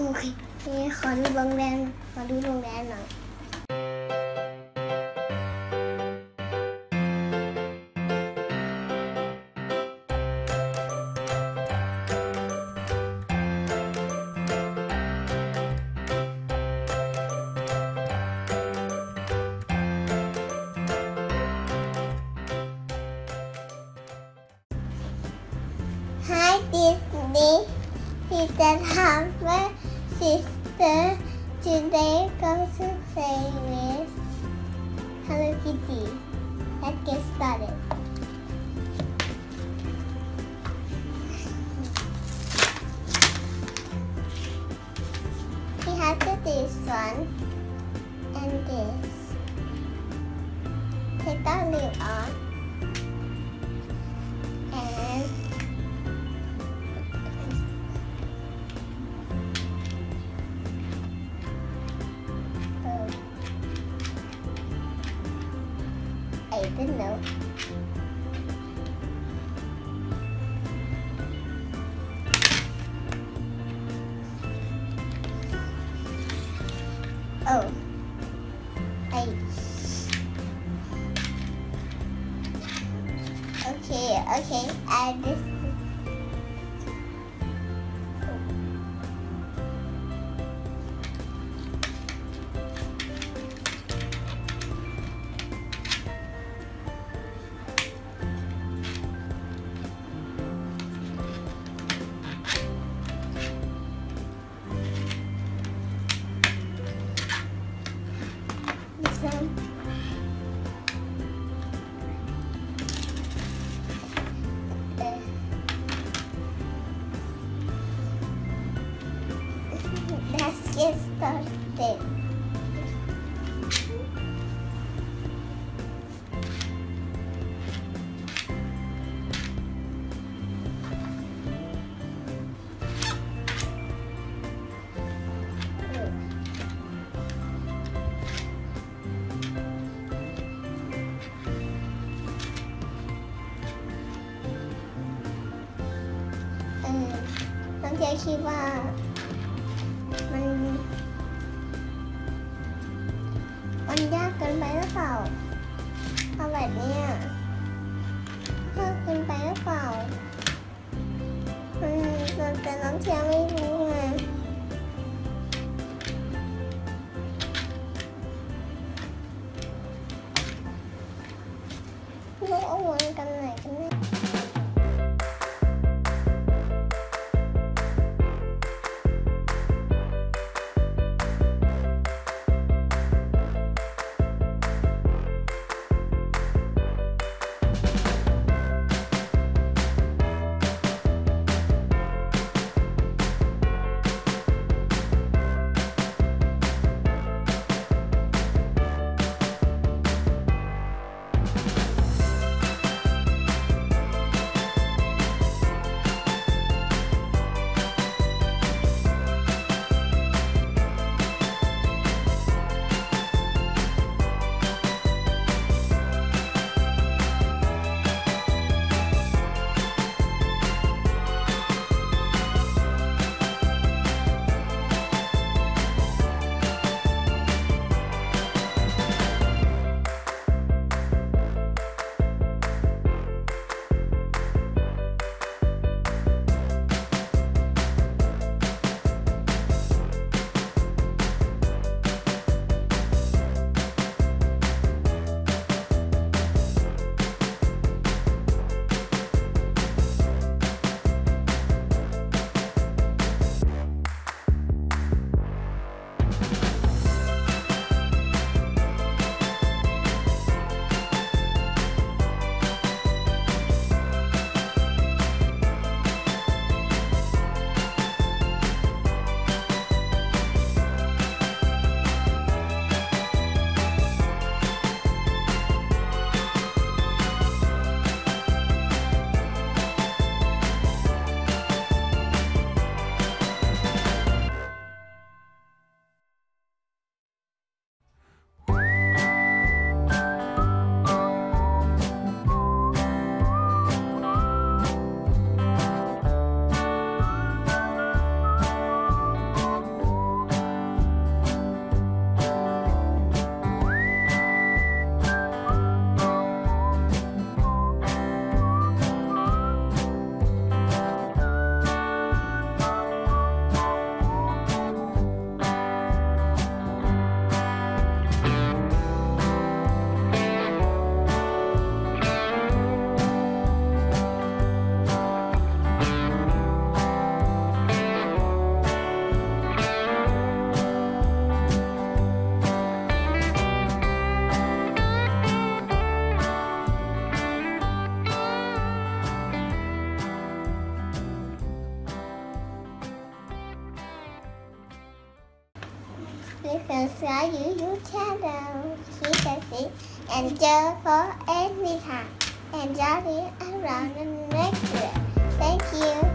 เคขอดูโรงแรมขอดูโรงแรมหน่อยให้ดิสนีย์ที่จะทำให้ play with Hello Kitty. Let's get started. We have to this one and this. Take that lid off. I didn't know. Oh. I. Okay, okay. Add Let's get started. เมันมันยากเกินไปหรือเปล่าเอาแบบนี้ยากเกินไปหรือเปล่าอืมแต่แต่น้องเทียไม่รู้ไงลูกเอาวนไหกัน fly you your. She can see and just for any time. And Johnny around the next year. Thank you.